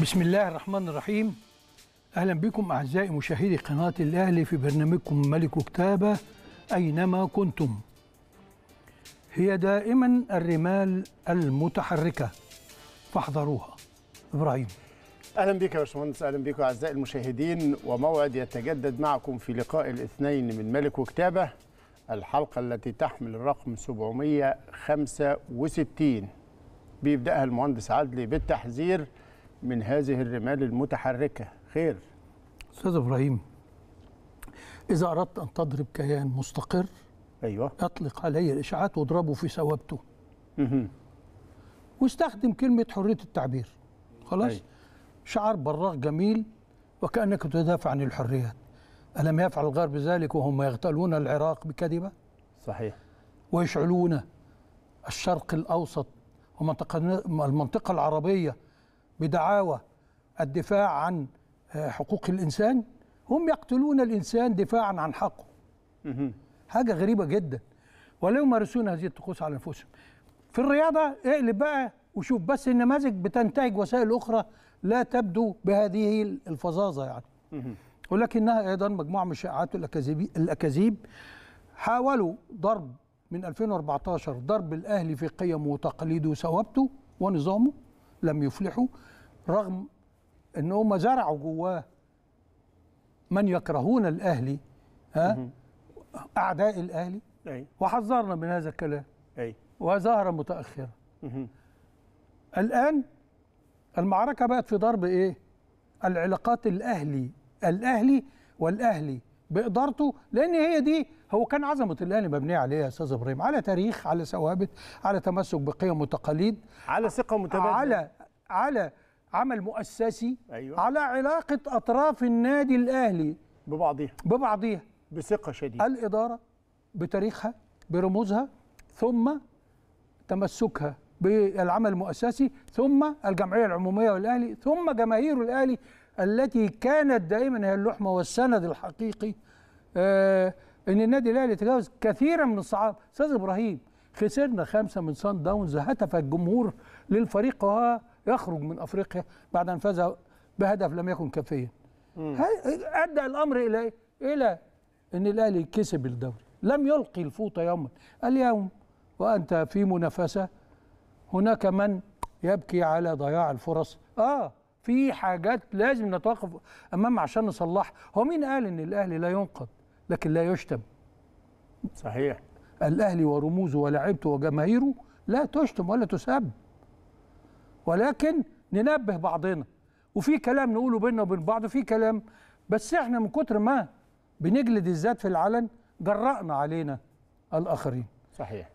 بسم الله الرحمن الرحيم. أهلا بكم أعزائي مشاهدي قناة الأهلي في برنامجكم ملك كتابة أينما كنتم. هي دائما الرمال المتحركة. فاحذروها. إبراهيم. أهلا بك يا باشمهندس أهلا بكم أعزائي المشاهدين. وموعد يتجدد معكم في لقاء الاثنين من ملك وكتابه الحلقة التي تحمل الرقم 765 بيبدأها المهندس عدلي بالتحذير. من هذه الرمال المتحركة. خير. أستاذ إبراهيم إذا أردت أن تضرب كيان مستقر أيوه. أطلق عليه الإشاعات واضربه في ثوابته. واستخدم كلمة حرية التعبير. خلاص؟ أي. شعار براق جميل وكأنك تدافع عن الحريات. ألم يفعل الغرب ذلك وهم يغتالون العراق بكذبة؟ صحيح. ويشعلون الشرق الأوسط ومنطقه المنطقة العربية بدعاوى الدفاع عن آه، حقوق الإنسان هم يقتلون الإنسان دفاعا عن حقه. مهم. حاجة غريبة جدا. ولا يمارسون هذه الطقوس على أنفسهم. في الرياضة اقلب بقى وشوف بس النماذج بتنتهج وسائل أخرى لا تبدو بهذه الفظاظة يعني. ولكنها أيضا مجموعة من الشائعات والاكاذيب الأكاذيب. حاولوا ضرب من 2014 ضرب الأهلي في قيمه وتقاليده وثوابته ونظامه لم يفلحوا. رغم ان هم زرعوا جواه من يكرهون الاهلي ها؟ أعداء الاهلي أي. وحذرنا من هذا الكلام. أي. وظهر متاخرا مهم. الآن المعركة بقت في ضرب إيه؟ العلاقات الأهلي الأهلي والأهلي بإدارته لأن هي دي هو كان عظمة الأهلي مبنية عليه يا أستاذ إبراهيم على تاريخ على ثوابت على تمسك بقيم وتقاليد على ثقة متبادله على على عمل مؤسسي أيوة. على علاقة أطراف النادي الأهلي. ببعضها ببعضها بثقة شديدة. الإدارة بتاريخها برموزها ثم تمسكها بالعمل المؤسسي ثم الجمعية العمومية والأهلي ثم جماهير الأهلي التي كانت دائما هي اللحمة والسند الحقيقي. آه إن النادي الأهلي تجاوز كثيرا من الصعاب. أستاذ إبراهيم خسرنا خمسة من سان داونز هتف الجمهور للفريق وهو يخرج من أفريقيا بعد أن فاز بهدف لم يكن كافيا أدى الأمر إلى إيه؟ إلى أن الأهلي كسب الدوري؟ لم يلقي الفوطه يوما. اليوم وأنت في منافسة هناك من يبكي على ضياع الفرص. آه في حاجات لازم نتوقف امامها عشان نصلحها. هو مين قال إن الأهلي لا ينقد لكن لا يشتم؟ صحيح. الأهلي ورموزه ولاعيبته وجماهيره لا تشتم ولا تسب ولكن ننبه بعضنا. وفي كلام نقوله بيننا وبين بعض وفي كلام بس إحنا من كتر ما بنجلد الذات في العلن جرأنا علينا الآخرين. صحيح.